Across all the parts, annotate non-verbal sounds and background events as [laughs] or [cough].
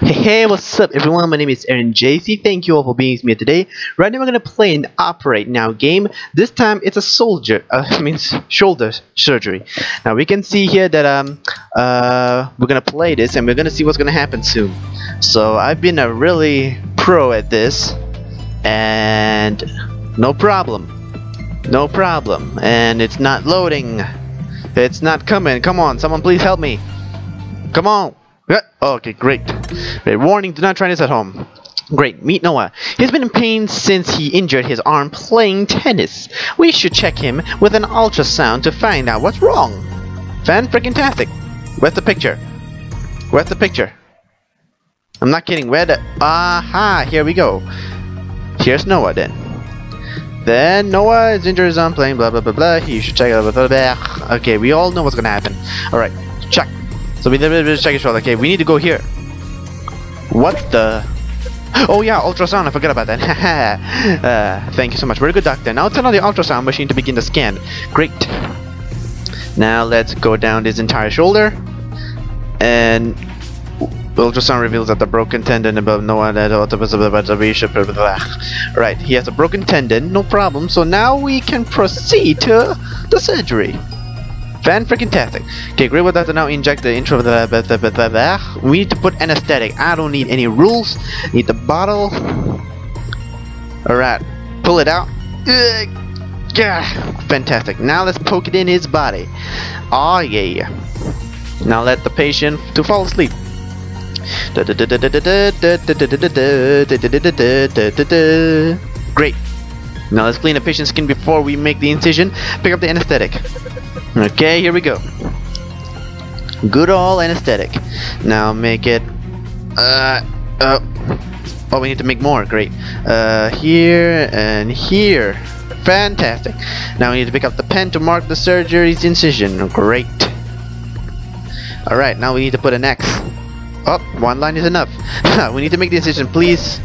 Hey, what's up everyone? My name is Aaron JC. Thank you all for being with me today. Right now we're gonna play an Operate Now game. This time it's a soldier, uh, [laughs] means shoulder surgery. Now we can see here that um uh we're gonna play this and we're gonna see what's gonna happen soon. So I've been a really pro at this, and no problem, no problem. And it's not loading. It's not coming. Come on, someone please help me. Come on. Okay, great. Great. Warning, do not try this at home. Great, meet Noah. He's been in pain since he injured his arm playing tennis. We should check him with an ultrasound to find out what's wrong. Fan freaking tastic. Where's the picture? Where's the picture? I'm not kidding. Where the... Aha, here we go. Here's Noah then. Then Noah is injured his arm playing blah blah blah blah. He should check it out. Blah, blah, blah. Okay, we all know what's gonna happen. Alright, check. So we did check his shoulder. Okay, we need to go here. What the? Oh yeah, ultrasound. I forgot about that. [laughs] uh, thank you so much. Very good, doctor. Now turn on the ultrasound machine to begin the scan. Great. Now let's go down this entire shoulder, and ultrasound reveals that the broken tendon above no one at he has a broken tendon. No problem. So now we can proceed to the surgery. Fan freaking tastic. Okay, great. We're about to now inject the intro. Blah, blah. We need to put anesthetic. I don't need any rules. Need the bottle. Alright, pull it out. Yeah, fantastic. Now let's poke it in his body. Oh yeah. Now let the patient to fall asleep. Great. Now let's clean the patient's skin before we make the incision. Pick up the anesthetic. Okay, here we go. Good old anesthetic. Now make it. Uh, uh. Oh, we need to make more. Great. Uh, here and here. Fantastic. Now we need to pick up the pen to mark the surgery's incision. Great. Alright, now we need to put an X. Oh, one line is enough. [laughs] we need to make the incision, please.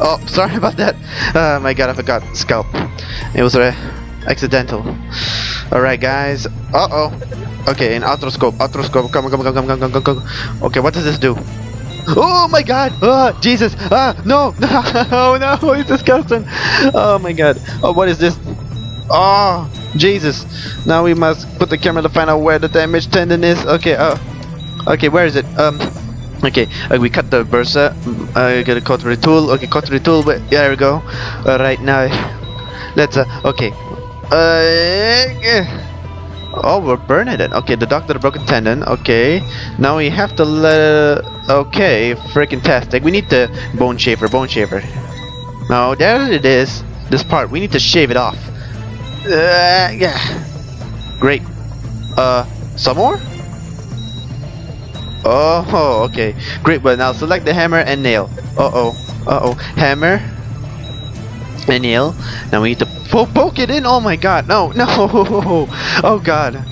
Oh, sorry [laughs] about that. Oh my god, I forgot. Scalp. It was uh, accidental. Alright, guys. Uh oh. Okay, an arthroscope. Arthroscope. Come on, come on, come on, come on, come on. Okay, what does this do? Oh my god! Ah, Jesus! Ah, no! No! [laughs] No! It's disgusting! Oh my god! Oh, what is this? Oh, Jesus! Now we must put the camera to find out where the damaged tendon is. Okay, uh, okay, where is it? Um, okay, uh, we cut the bursa. I uh, get a cautery tool. Okay, cautery tool. But there we go. Right now let's. Uh, okay. Uh. Oh, we're burning it. Okay, the doctor the broken tendon. Okay, now we have to let. Okay, freaking tastic. We need the bone shaver. Bone shaver. No, there it is. This part. We need to shave it off. Uh, yeah. Great. Uh, some more? Oh, okay. Great. But now select the hammer and nail. Uh oh. Uh oh. Hammer and nail. Now we need to po poke it in. Oh my god. No, [laughs] no. Oh god.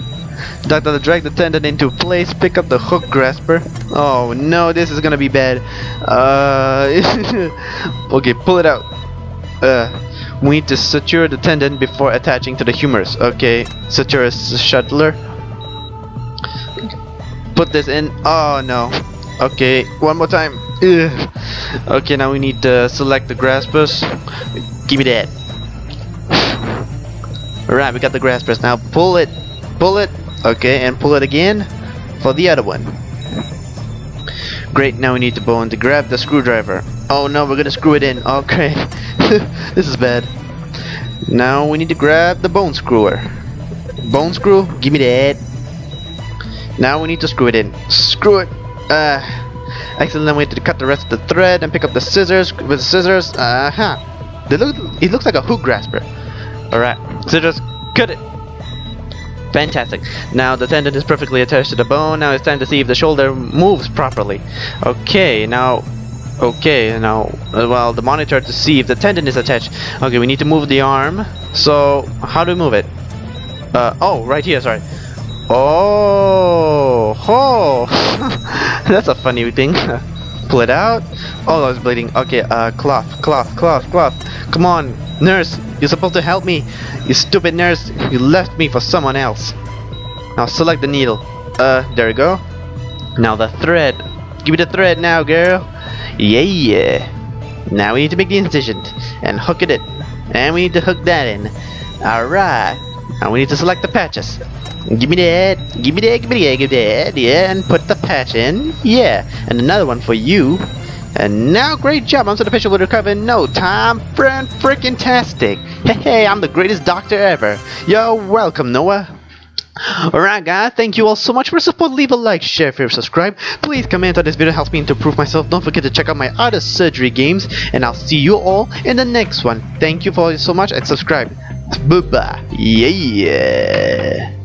Doctor, drag the tendon into place. Pick up the hook grasper. Oh no, this is gonna be bad. Uh, [laughs] okay, pull it out. Uh, we need to suture the tendon before attaching to the humerus. Okay, suture a shuttler. Put this in. Oh no. Okay, one more time. Ugh. Okay, now we need to select the graspers. Give me that. Alright, we got the graspers. Now pull it. Pull it. Okay, and pull it again for the other one. Great, now we need to bone to grab the screwdriver. Oh no, we're gonna screw it in. Okay, [laughs] this is bad. Now we need to grab the bone screwer. Bone screw, give me that. Now we need to screw it in. Screw it. Uh, excellent. Then we have to cut the rest of the thread and pick up the scissors with the scissors. Uh huh. Look. It looks like a hook grasper. All right, scissors. Cut it. Fantastic. Now the tendon is perfectly attached to the bone. Now it's time to see if the shoulder moves properly. Okay, now Okay, now, uh, well, the monitor to see if the tendon is attached. Okay, we need to move the arm. So, how do we move it? Uh, oh, right here, sorry. Oh, oh, [laughs] that's a funny thing. [laughs] Pull it out. Oh, it's bleeding. Okay, uh, cloth, cloth, cloth, cloth. Come on, nurse, you're supposed to help me. You stupid nurse, you left me for someone else. Now select the needle. Uh, there we go. Now the thread. give me the thread now, girl. Yeah, yeah. Now we need to make the incision and hook it in. And we need to hook that in. Alright. Now we need to select the patches. Give me that. Give me that. Give me that. Give me that. Yeah, and put the patch in. Yeah. And another one for you. And now, great job. I'm so the patient will recover in no time. Friend freaking tastic. Hey, hey, I'm the greatest doctor ever. You're welcome, Noah. Alright guys, thank you all so much for support. Leave a like, share, favorite, subscribe. Please comment on this video, helps me to improve myself. Don't forget to check out my other surgery games. And I'll see you all in the next one. Thank you for so much and subscribe. Bye bye. Yeah.